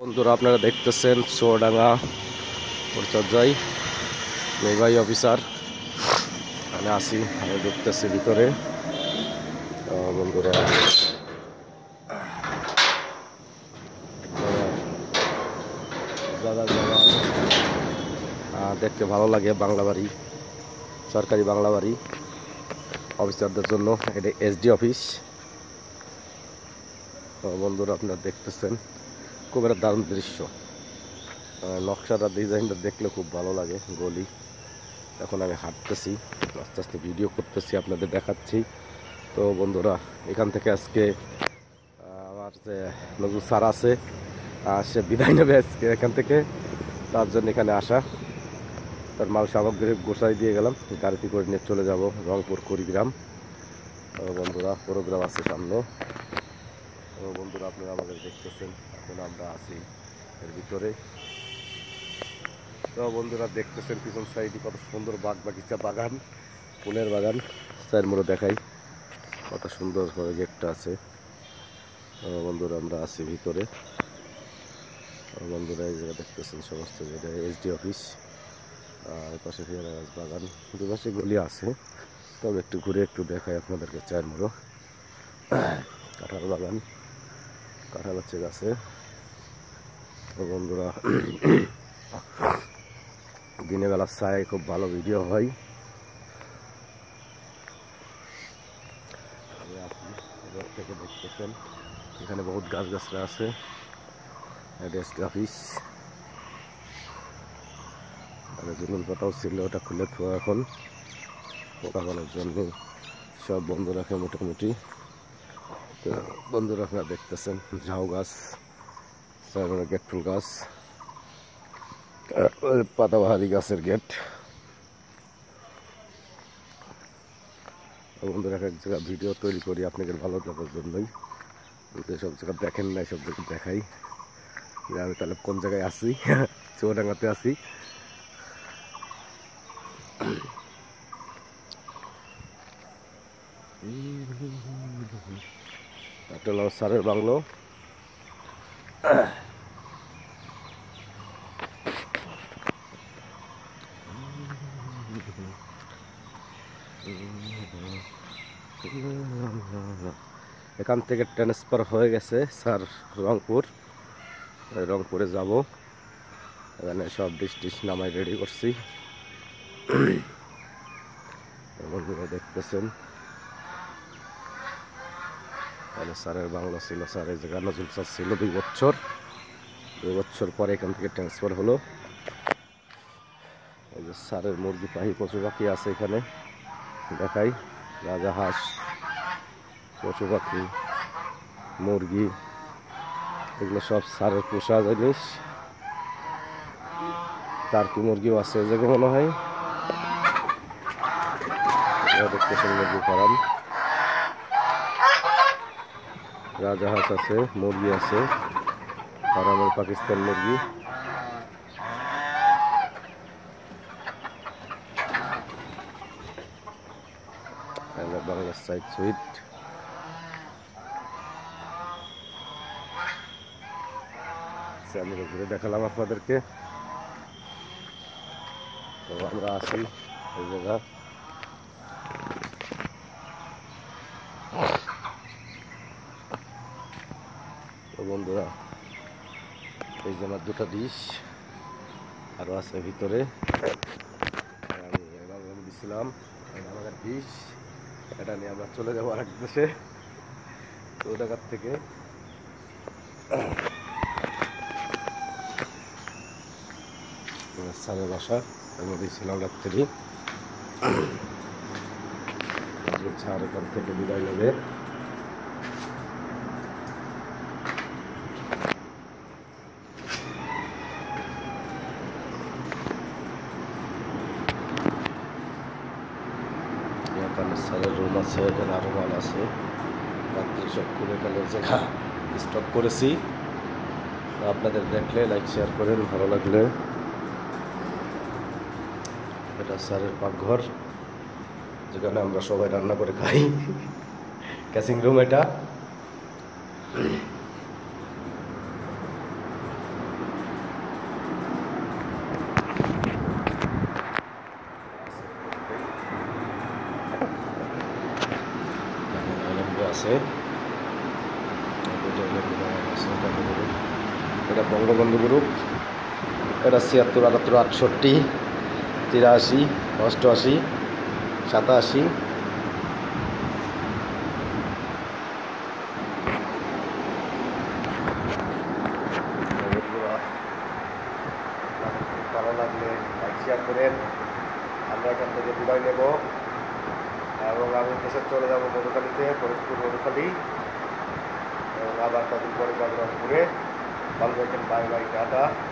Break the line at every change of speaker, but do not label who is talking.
বন্ধুরা, আপনারা দেখতেছেন চুয়াডাঙ্গা পরিচর্যায় নির্বাহী অফিসার। আমি আসি আমি ঢুকতেছি ভিতরে। বন্ধুরা দেখতে ভালো লাগে বাংলা বাড়ি, সরকারি বাংলা বাড়ি, অফিসারদের জন্য। এটা এসডি অফিস। বন্ধুরা, আপনারা দেখতেছেন। খুব একটা দারুণ দৃশ্য। নকশাটা, ডিজাইনটা দেখলে খুব ভালো লাগে গলি। এখন আমি হাঁটতেছি, আস্তে আস্তে ভিডিও করতেছি, আপনাদের দেখাচ্ছি। তো বন্ধুরা, এখান থেকে আজকে আমার যে নজরুল স্যার আছে সে বিদায় নেবে আজকে এখান থেকে। তার জন্য এখানে আসা। তার মাল সামগ্রী গোসাই দিয়ে গেলাম গাড়িতে করে নিয়ে চলে যাব রংপুর কুড়িগ্রাম। বন্ধুরা প্রোগ্রাম আছে সামনে। বন্ধুরা, আপনারা আমাদের দেখতেছেন। এখন আমরা আছি এর ভিতরে। তো বন্ধুরা দেখতেছেন পিছন সাইডে কত সুন্দর বাগ বাগিচা বাগান, ফুলের বাগান। সাইড মোড়ে দেখাই কত সুন্দর করে গেটটা আছে। বন্ধুরা আমরা আছি ভিতরে। বন্ধুরা এই জায়গা দেখতেছেন সমস্ত যেটা এসডি অফিস। আর পাশে পেয়ারা গাছ বাগান, দুপাশে গলি আছে। তবে একটু ঘুরে একটু দেখাই আপনাদেরকে চার মোড়ো। কাঁঠাল বাগান, কাঁঠাল হচ্ছে গাছে। তো বন্ধুরা দিনের বেলা ছায় খুব ভালো ভিডিও হয়। থেকে দেখতেছেন, এখানে বহুত গাছ গাছরা আছে রেস্ট অফিস আর জুনুন পাতাও ছিল, ওটা খুলে থোয়া এখন। পোকামানের জন্য সব বন্ধ মোটামুটি। তো বন্ধুরা আপনারা দেখতেছেন ঝাউ গাছ। তারপরে গেট ফুল গাছ। পাতাবাহারি গাছের গেট। বন্ধুরা, এক জায়গায় ভিডিও তৈরি করি আপনাদের ভালো লাগার জন্যই। সব জায়গা দেখেন না সব জায়গায় দেখাই। আমি তাহলে কোন জায়গায় আছি? চৌডাঙ্গাতে আছি। একটা হলো স্যারের বাংলো। এখান থেকে ট্রান্সফার হয়ে গেছে স্যার রংপুর। রংপুরে যাব। এখানে সব ডিশ টিশ নামাই রেডি করছি দেখতেছেন। তাহলে স্যারের বাংলা ছিল স্যার এই জায়গা নজরুল স্যার ছিল দুই বছর। দুই বছর পরে এখান থেকে ট্রান্সফার হলো। এই যে স্যারের মুরগি পাহি পশু পাখি আছে এখানে। দেখাই, রাজা হাঁস পশু পাখি, মুরগি, এগুলো সব সারের পোষা জিনিস। তার কি মুরগিও আছে জায়গায় মনে হয়? দেখতেছেন মুরগি ফার্ম রাজাহাঁস আছে, মুরগি আছে ফার্মের পাকিস্তান মুরগি। বাংলার সাইড সুইট আমি ঘুরে দেখালাম আপনাদেরকে। আমরা আসি এই জায়গা তো বন্ধুরা, এই যে আমার দুটো ডিশ আরও আছে ভিতরে। আমি এবার দিছিলাম এটা আমাদের ডিশ, এটা নিয়ে আমরা চলে যাব আরেক দেশে তো জায়গার থেকে। স্যারের বাসা, আমি দিয়েছিলাম রাত্রি। স্যার এখান থেকে বিদায় নেবে। স্যারের রুম আছে ডেনার রুম আছে। রাত্রি সব করে কালের জায়গা স্টক করেছি আপনাদের দেখলে লাইক শেয়ার করেন, ভালো লাগলে। এটা স্যারের পাকঘর, যেখানে আমরা সবাই রান্না করে খাই। ক্যাসিং রুম এটা। আছে? এটা বঙ্গবন্ধু গ্রুপ এটা ছিয়াত্তর, আটাত্তর, আটষট্টি, তিরাশি, অষ্টআশি, সাতাশি। ভালো লাগলে লাইক শেয়ার করেন। আমরা এখান থেকে বিদায় নেব। এবং আমি দেশে চলে যাব মধুখালীতে, ফরিদপুর, মধুখালী। এবং আবার কদিন পরে যাব রংপুরে। থাকেন বাই বাই টাটা।